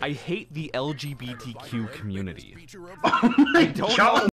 I hate the LGBTQ community. Oh I don't know